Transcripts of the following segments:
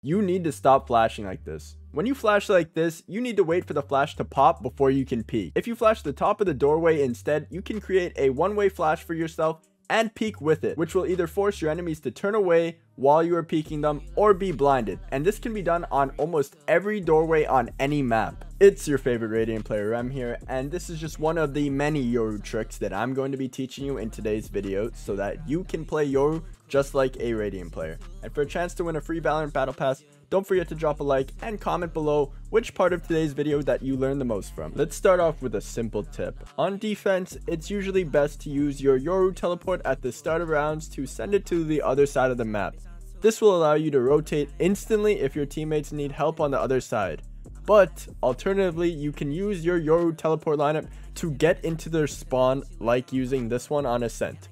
You need to stop flashing like this. When you flash like this, you need to wait for the flash to pop before you can peek. If you flash the top of the doorway instead, you can create a one-way flash for yourself and peek with it, which will either force your enemies to turn away while you are peeking them or be blinded. And this can be done on almost every doorway on any map. It's your favorite Radiant player Rem here, and this is just one of the many Yoru tricks that I'm going to be teaching you in today's video so that you can play Yoru just like a Radiant player. And for a chance to win a free Valorant Battle Pass, don't forget to drop a like and comment below which part of today's video that you learned the most from. Let's start off with a simple tip. On defense, it's usually best to use your Yoru teleport at the start of rounds to send it to the other side of the map. This will allow you to rotate instantly if your teammates need help on the other side. But alternatively, you can use your Yoru teleport lineup to get into their spawn like using this one on Ascent.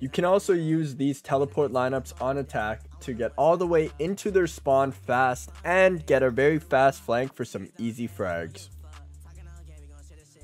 You can also use these teleport lineups on attack to get all the way into their spawn fast and get a very fast flank for some easy frags.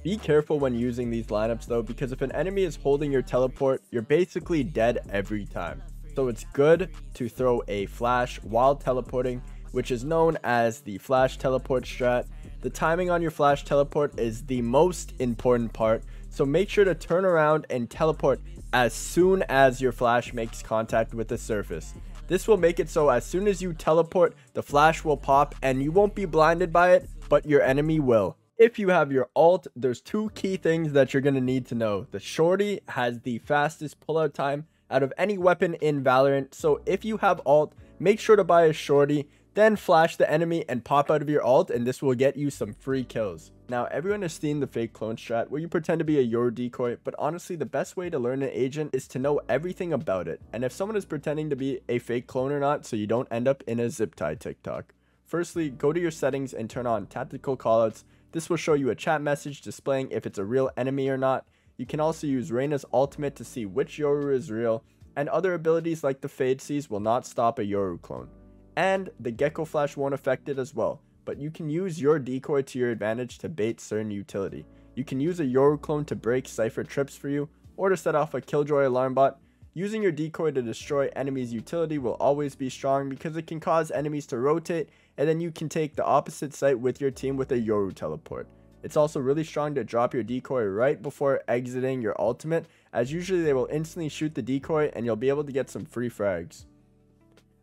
Be careful when using these lineups though because if an enemy is holding your teleport, you're basically dead every time. So it's good to throw a flash while teleporting, which is known as the flash teleport strat. The timing on your flash teleport is the most important part, so make sure to turn around and teleport as soon as your flash makes contact with the surface. This will make it so as soon as you teleport, the flash will pop and you won't be blinded by it, but your enemy will. If you have your alt, there's two key things that you're going to need to know. The shorty has the fastest pullout time out of any weapon in Valorant, so if you have alt, make sure to buy a shorty then flash the enemy and pop out of Yoru alt and this will get you some free kills. Now everyone has seen the fake clone strat where you pretend to be a your decoy, but honestly the best way to learn an agent is to know everything about it. And if someone is pretending to be a fake clone or not so you don't end up in a zip tie TikTok. Firstly, go to your settings and turn on tactical callouts. This will show you a chat message displaying if it's a real enemy or not. You can also use Reyna's ultimate to see which Yoru is real, and other abilities like the Fade Seize will not stop a Yoru clone and the Gekko Flash won't affect it as well, but you can use your decoy to your advantage to bait certain utility. You can use a Yoru clone to break Cypher trips for you, or to set off a Killjoy alarm bot. Using your decoy to destroy enemies' utility will always be strong because it can cause enemies to rotate, and then you can take the opposite site with your team with a Yoru teleport. It's also really strong to drop your decoy right before exiting your ultimate, as usually they will instantly shoot the decoy and you'll be able to get some free frags.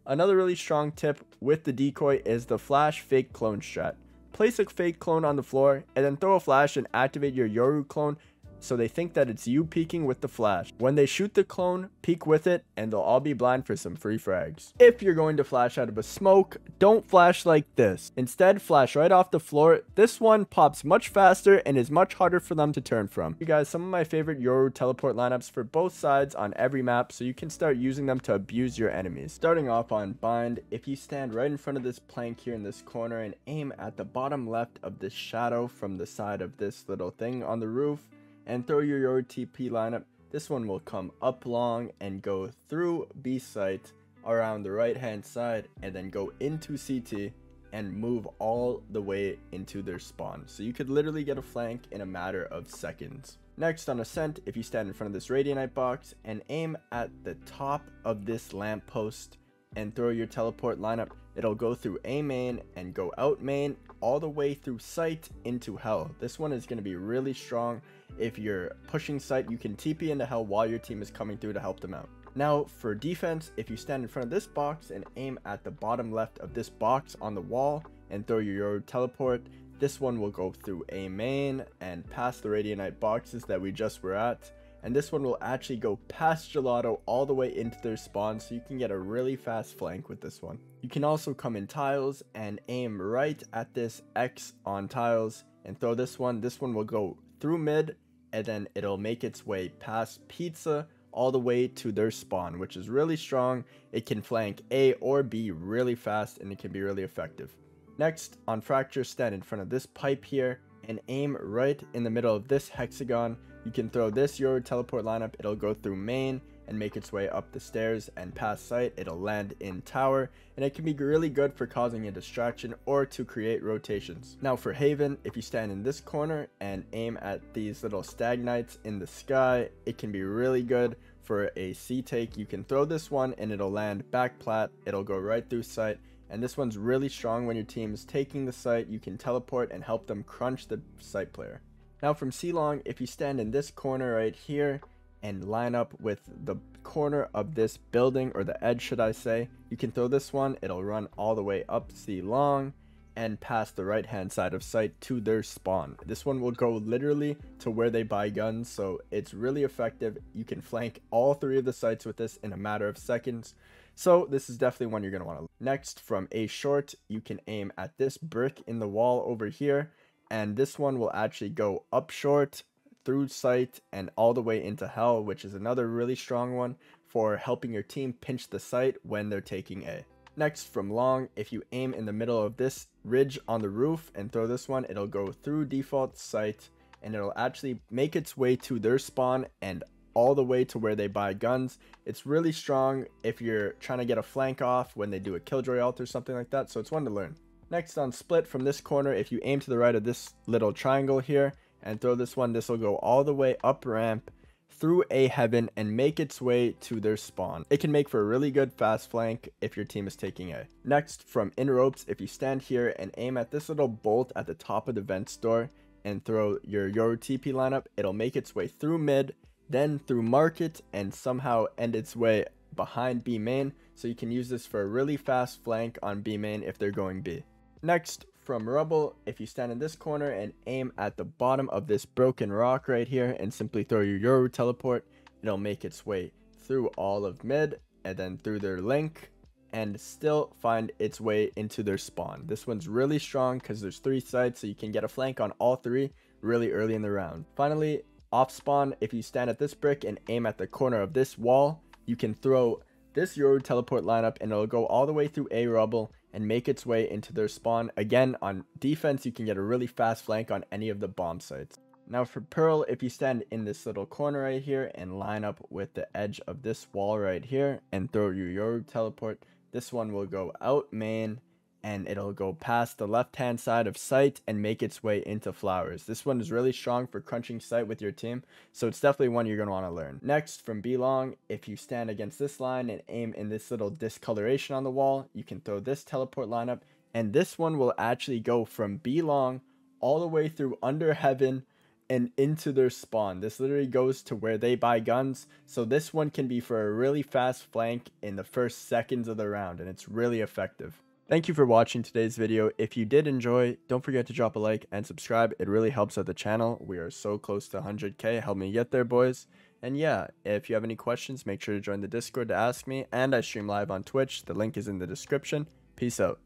Another really strong tip with the decoy is the flash fake clone strat. Place a fake clone on the floor and then throw a flash and activate your Yoru clone so they think that it's you peeking with the flash. When they shoot the clone, peek with it, and they'll all be blind for some free frags. If you're going to flash out of a smoke, don't flash like this. Instead, flash right off the floor. This one pops much faster and is much harder for them to turn from. You guys, some of my favorite Yoru teleport lineups for both sides on every map, so you can start using them to abuse your enemies. Starting off on Bind, if you stand right in front of this plank here in this corner and aim at the bottom left of this shadow from the side of this little thing on the roof, and throw your, your TP lineup. This one will come up long and go through B site around the right hand side and then go into CT and move all the way into their spawn. So you could literally get a flank in a matter of seconds. Next on Ascent, if you stand in front of this Radiant box and aim at the top of this lamppost and throw your teleport lineup, it'll go through A main and go out main all the way through site into hell. This one is going to be really strong. If you're pushing site, you can TP into hell while your team is coming through to help them out. Now for defense, if you stand in front of this box and aim at the bottom left of this box on the wall and throw your teleport, this one will go through A main and past the Radiant boxes that we just were at and this one will actually go past Gelato all the way into their spawn so you can get a really fast flank with this one. You can also come in tiles and aim right at this X on tiles and throw this one. This one will go through mid and then it'll make its way past Pizza all the way to their spawn, which is really strong. It can flank A or B really fast and it can be really effective. Next, on Fracture, stand in front of this pipe here and aim right in the middle of this hexagon you can throw this Yoru teleport lineup, it'll go through main and make its way up the stairs and past site, it'll land in tower, and it can be really good for causing a distraction or to create rotations. Now for Haven, if you stand in this corner and aim at these little stagnites in the sky, it can be really good for a C take, you can throw this one and it'll land back plat. It'll go right through site, And this one's really strong when your team is taking the site. You can teleport and help them crunch the site player. Now from C long, if you stand in this corner right here and line up with the corner of this building or the edge should I say, you can throw this one. It'll run all the way up C long and past the right hand side of site to their spawn. This one will go literally to where they buy guns, so it's really effective. You can flank all three of the sites with this in a matter of seconds. So this is definitely one you're going to want to. Next, from a short, you can aim at this brick in the wall over here, and this one will actually go up short through Site, and all the way into hell, which is another really strong one for helping your team pinch the site when they're taking A. Next, from long, if you aim in the middle of this ridge on the roof and throw this one, it'll go through default site and it'll actually make its way to their spawn and all the way to where they buy guns. It's really strong if you're trying to get a flank off when they do a killjoy ult or something like that, so it's one to learn. Next on split from this corner, if you aim to the right of this little triangle here and throw this one, this will go all the way up ramp through a heaven and make its way to their spawn. It can make for a really good fast flank if your team is taking A. Next, from in ropes, if you stand here and aim at this little bolt at the top of the vent store and throw your Yoru TP lineup, it'll make its way through mid, then through market, and somehow end its way behind B main, so you can use this for a really fast flank on B main if they're going B. Next, from rubble, if you stand in this corner and aim at the bottom of this broken rock right here and simply throw your Yoru teleport, it'll make its way through all of mid and then through their link and still find its way into their spawn. This one's really strong because there's three sides so you can get a flank on all three really early in the round. Finally, off spawn, if you stand at this brick and aim at the corner of this wall, you can throw this Yoru teleport lineup and it'll go all the way through A rubble and make its way into their spawn. Again, on defense, you can get a really fast flank on any of the bomb sites. Now for Pearl, if you stand in this little corner right here and line up with the edge of this wall right here and throw your Yoru teleport, this one will go out main and it'll go past the left hand side of site and make its way into flowers. This one is really strong for crunching site with your team, so it's definitely one you're going to want to learn. Next, from B long, if you stand against this line and aim in this little discoloration on the wall, you can throw this teleport lineup, and this one will actually go from B long all the way through under heaven and into their spawn. This literally goes to where they buy guns. So this one can be for a really fast flank in the first seconds of the round and it's really effective. Thank you for watching today's video. If you did enjoy, don't forget to drop a like and subscribe. It really helps out the channel. We are so close to 100k. Help me get there, boys. And yeah, if you have any questions, make sure to join the Discord to ask me. And I stream live on Twitch. The link is in the description. Peace out.